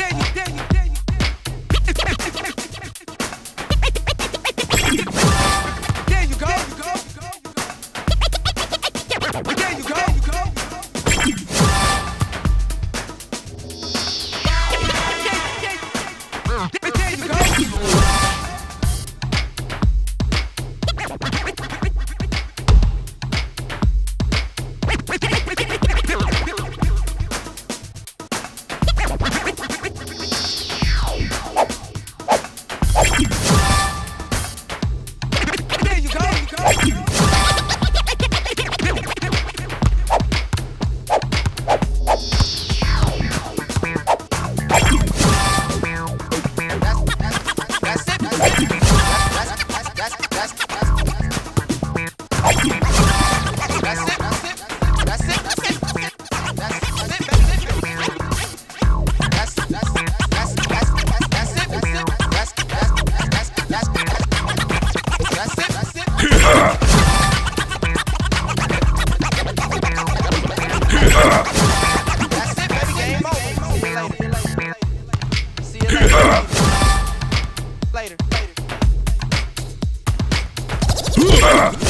Денег, денег, денег. Later.